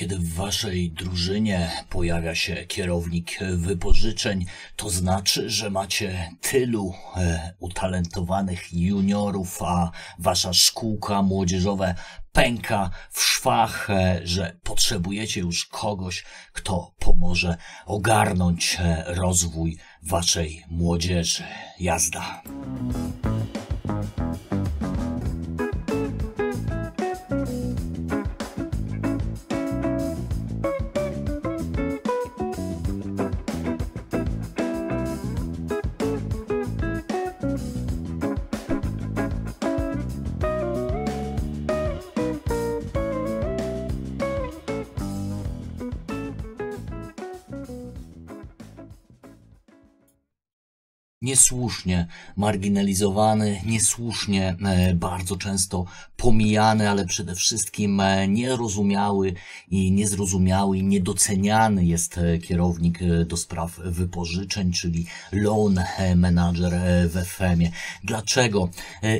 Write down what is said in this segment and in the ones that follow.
Kiedy w waszej drużynie pojawia się kierownik wypożyczeń, to znaczy, że macie tylu e, utalentowanych juniorów, a wasza szkółka młodzieżowa pęka w szwach, e, że potrzebujecie już kogoś, kto pomoże ogarnąć e, rozwój waszej młodzieży. Jazda. Niesłusznie marginalizowany, niesłusznie e, bardzo często pomijany, ale przede wszystkim e, nierozumiały i niezrozumiały i niedoceniany jest e, kierownik do spraw wypożyczeń, czyli loan manager w FM-ie. Dlaczego?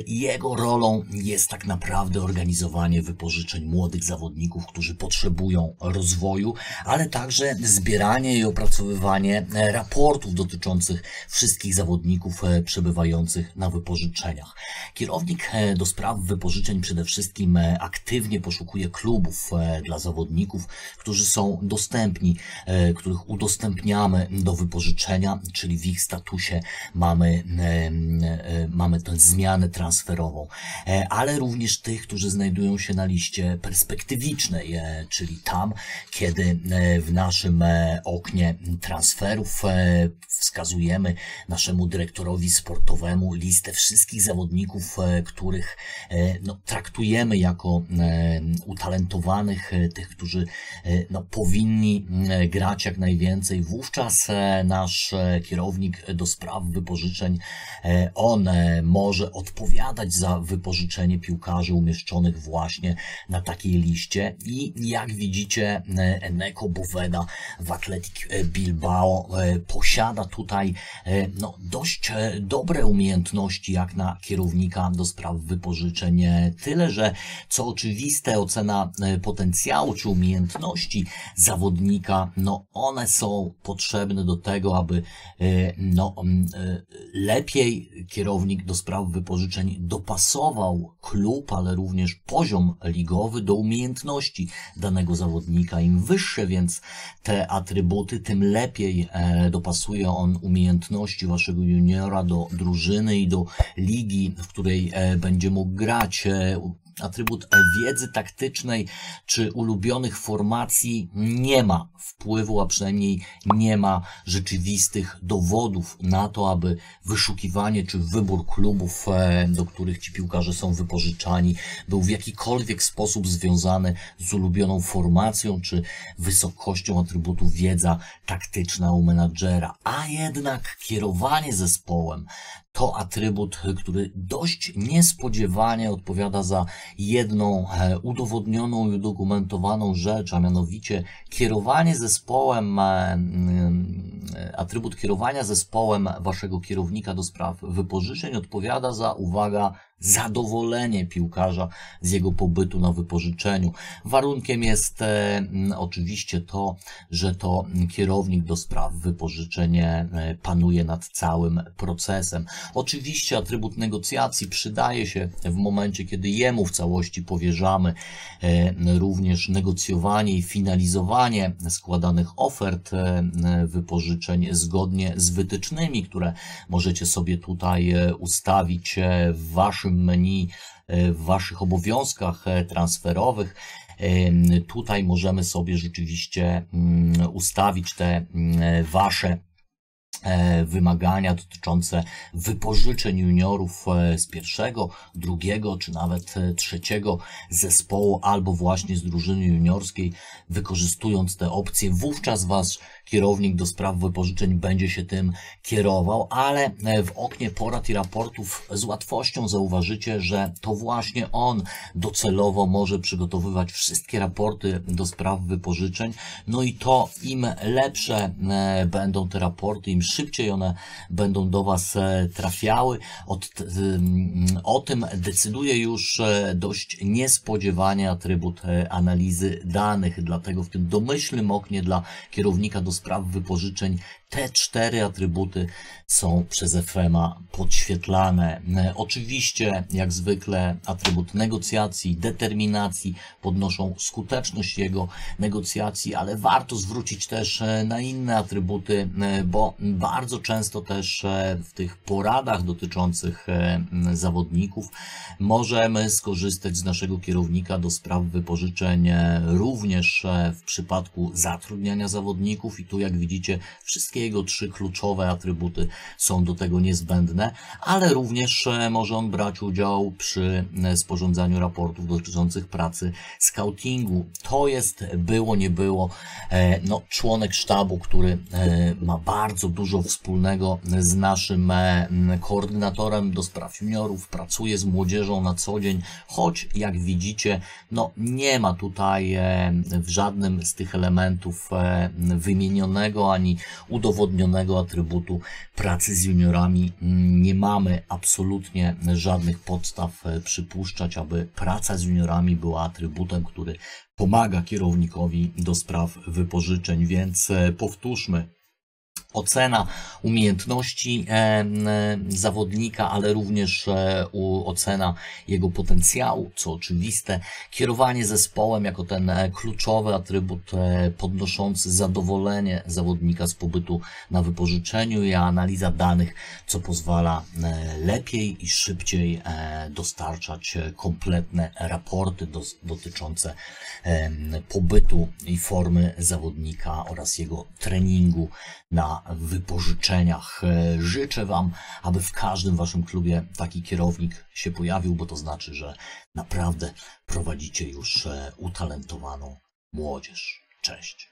Jego rolą jest tak naprawdę organizowanie wypożyczeń młodych zawodników, którzy potrzebują rozwoju, ale także zbieranie i opracowywanie raportów dotyczących wszystkich zawodników zawodników e, przebywających na wypożyczeniach. Kierownik e, do spraw wypożyczeń przede wszystkim e, aktywnie poszukuje klubów dla zawodników, którzy są dostępni, których udostępniamy do wypożyczenia, czyli w ich statusie mamy, mamy tę zmianę transferową, ale również tych, którzy znajdują się na liście perspektywicznej, czyli tam, kiedy w naszym oknie transferów wskazujemy naszemu naszemu dyrektorowi sportowemu listę wszystkich zawodników, e, których e, no, traktujemy jako e, utalentowanych, tych, którzy no, powinni grać jak najwięcej. Wówczas nasz kierownik do spraw wypożyczeń, on może odpowiadać za wypożyczenie piłkarzy umieszczonych właśnie na takiej liście i jak widzicie Eneko Boveda w Athletic Bilbao posiada tutaj no, dość e, dobre umiejętności jak na kierownika do spraw wypożyczeń. E, tyle, że co oczywiste ocena e, potencjału czy umiejętności zawodnika, no one są potrzebne do tego, aby no, lepiej kierownik do spraw wypożyczeń dopasował klub, ale również poziom ligowy do umiejętności danego zawodnika. Im wyższe więc te atrybuty, tym lepiej dopasuje on umiejętności waszego juniora do drużyny i do ligi, w której e, będzie mógł grać. Atrybut wiedzy taktycznej czy ulubionych formacji nie ma wpływu, a przynajmniej nie ma rzeczywistych dowodów na to, aby wyszukiwanie czy wybór klubów, e, do których ci piłkarze są wypożyczani, był w jakikolwiek sposób związany z ulubioną formacją czy wysokością atrybutu wiedza taktyczna u menadżera. A jednak kierowanie zespołem to atrybut, który dość niespodziewanie odpowiada za jedną e, udowodnioną i udokumentowaną rzecz, a mianowicie kierowanie zespołem, e, e, atrybut kierowania zespołem waszego kierownika do spraw wypożyczeń odpowiada za, uwaga, zadowolenie piłkarza z jego pobytu na wypożyczeniu. Warunkiem jest e, oczywiście to, że to kierownik do spraw wypożyczeń e, panuje nad całym procesem. Oczywiście atrybut negocjacji przydaje się w momencie, kiedy jemu w całości powierzamy e, również negocjowanie i finalizowanie składanych ofert e, wypożyczeń zgodnie z wytycznymi, które możecie sobie tutaj e, ustawić e, w waszym waszym menu, e, w waszych obowiązkach e, transferowych. Tutaj możemy sobie rzeczywiście mm, ustawić te mm, wasze e, wymagania dotyczące wypożyczeń juniorów z pierwszego, drugiego czy nawet trzeciego zespołu albo właśnie z drużyny juniorskiej, wykorzystując te opcje, wówczas wasz kierownik do spraw wypożyczeń będzie się tym kierował, ale w oknie porad i raportów z łatwością zauważycie, że to właśnie on docelowo może przygotowywać wszystkie raporty do spraw wypożyczeń. No i to im lepsze e, będą te raporty, im szybciej one będą do Was e, trafiały. Od, o tym decyduje już e, dość niespodziewanie atrybut analizy danych, dlatego w tym domyślnym oknie dla kierownika do spraw wypożyczeń te cztery atrybuty są przez FMA podświetlane. Oczywiście, jak zwykle, atrybut negocjacji, determinacji podnoszą skuteczność jego negocjacji, ale warto zwrócić też e, na inne atrybuty, e, bo bardzo często też e, w tych poradach dotyczących zawodników możemy skorzystać z naszego kierownika do spraw wypożyczeń również w przypadku zatrudniania zawodników i tu jak widzicie wszystkie jego trzy kluczowe atrybuty są do tego niezbędne, ale również e, może on brać udział przy e, sporządzaniu raportów dotyczących pracy scoutingu. To jest było, nie było, e, no, członek sztabu, który ma bardzo dużo wspólnego z naszym koordynatorem do spraw juniorów, pracuje z młodzieżą na co dzień, choć jak widzicie, no, nie ma tutaj w żadnym z tych elementów wymienionego ani udowodnionego atrybutu pracy z juniorami. Nie mamy absolutnie żadnych podstaw e, przypuszczać, aby praca z juniorami była atrybutem, który pomaga kierownikowi do spraw wypożyczeń, więc e, powtórzmy, ocena umiejętności e, e, zawodnika, ale również e, ocena jego potencjału, co oczywiste, kierowanie zespołem jako ten kluczowy atrybut podnoszący zadowolenie zawodnika z pobytu na wypożyczeniu i analiza danych, co pozwala lepiej i szybciej dostarczać kompletne raporty dotyczące pobytu i formy zawodnika oraz jego treningu na wypożyczeniach. E, życzę Wam, aby w każdym Waszym klubie taki kierownik się pojawił, bo to znaczy, że naprawdę prowadzicie już e, utalentowaną młodzież. Cześć.